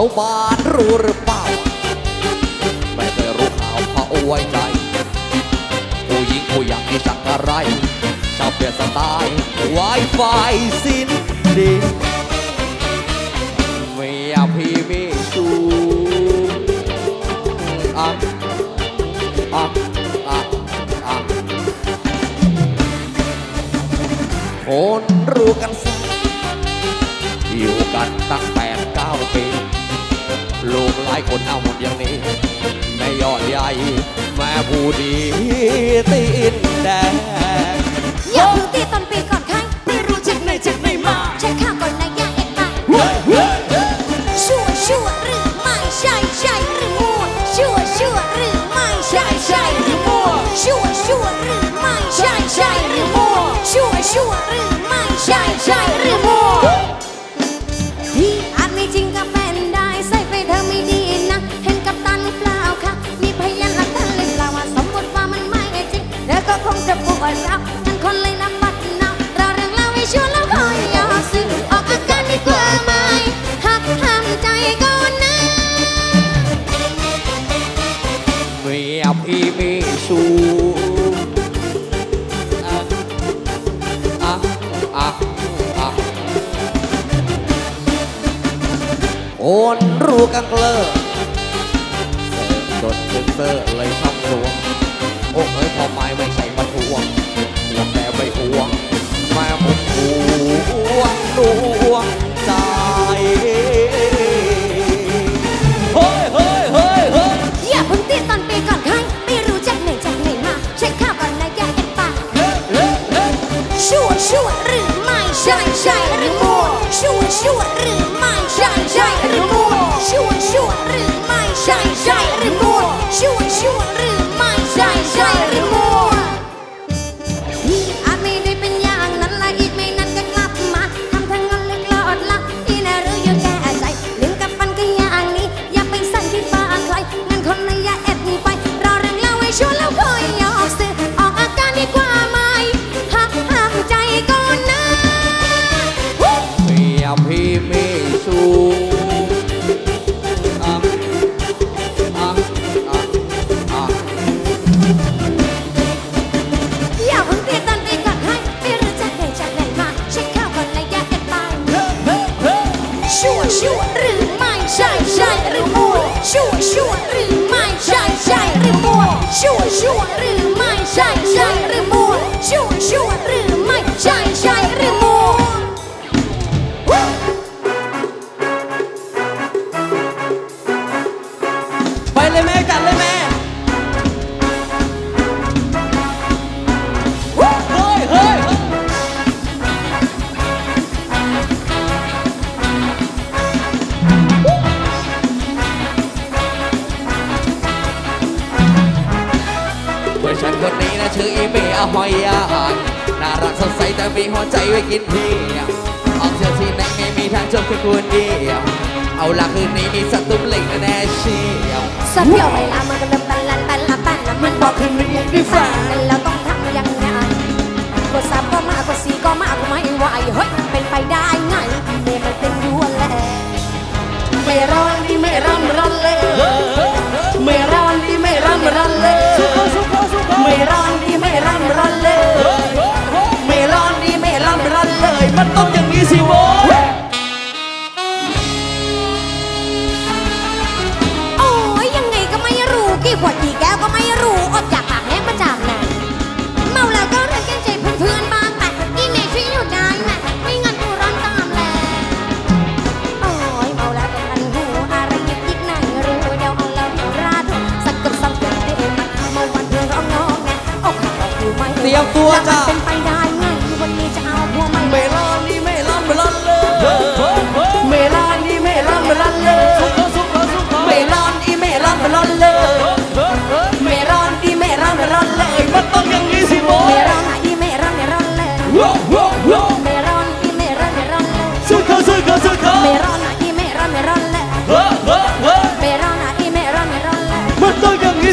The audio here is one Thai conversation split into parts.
าวบ้านรู้หรือเปล่า ไม่เคยรู้ข่าวพระอวยใจ ผู้หญิงผู้อยากให้สักอะไรชาวเปลี่ยนสไตล์ไวไฟสิ้นดีเมียพี่มีชูอักอักอักอักคนรู้กันสักอยู่กันตั้ง คนเอาหมดอย่างนี้แม่ยอดใหญ่แม่ผู้ดีตีนแดงง นรูกังเลอจดเซนเซอร์เลยทำหลวงโอ้เอ้ยพอไม้ไม่ใช่มาทวงหลวแต่ไม่หวงมาผมหวงดู เพื่อฉันคนนี้นะชื่ออีเมียหอยยานน่ารักสดใสแต่มีหัวใจไว้กินพี่ออกเที่ยวที่ไหนไม่มีทางจบแค่คนเดียว เอาละคืนนี้มีสัตว์ตุ้มเหล็กแน่เชียวสัตว์เดียวเวลามันกำลัมปันลันปันละปันนะมันบอกคืนนี้ยังไม่ฝันแต่เราต้องทำยังไงกดสามก็มากดสี่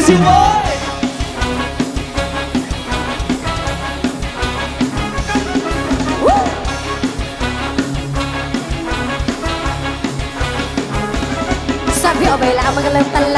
Sabi o baila magalang tala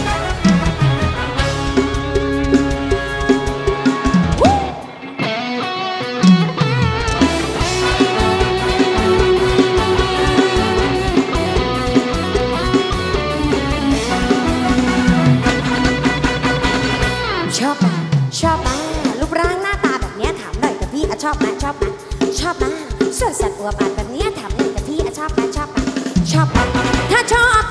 ชอบมาชอบมาชอบมาส่วนสัตว์อวบอัดแบบนี้ถามหน่อยกับพี่อะชอบมาชอบมาชอบมาถ้าชอบ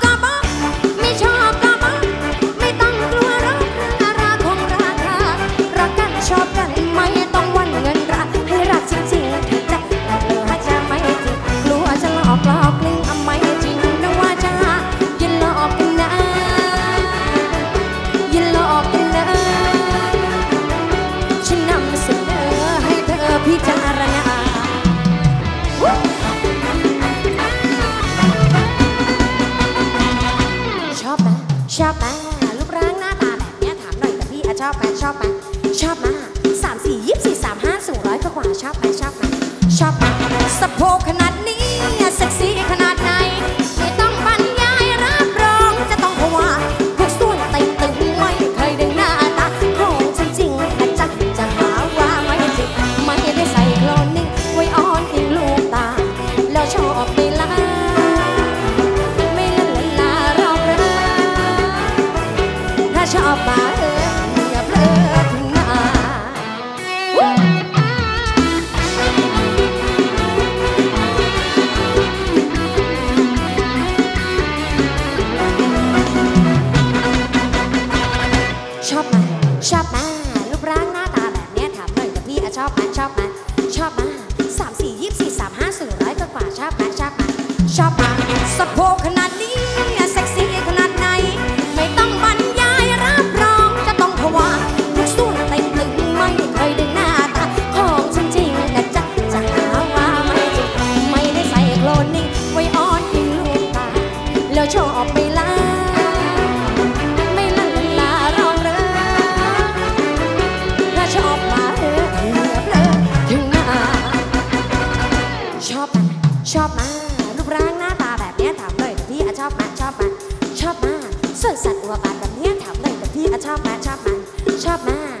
ชอบไหมชอบไหมชอบไหมสะโพกขนาดนี้เซ็กซี่ขนาด ชอบมาชอบมาชอบมาสามสี่ยี่สี่สามห้าสี่ร้อยกว่าชอบมาชอบมาชอบมาสะโพกขนาดนี้เซ็กซี่ขนาดไหน ไม่ต้องบรรยายรับรองจะต้องผวานักสู้นักเต้นตึงไม่เคยดึงหน้าตาของฉันจริงแต่จะจะหาว่าไม่จริงไม่ได้ใส่โคลนนิ่งไว้อ้อนยิ้มลูกตาแล้วชอบไปล้า ส่วนสัตว์อัวบานแบบนี้ถามเลยกับพี่ชอบมาชอบมาชอบมา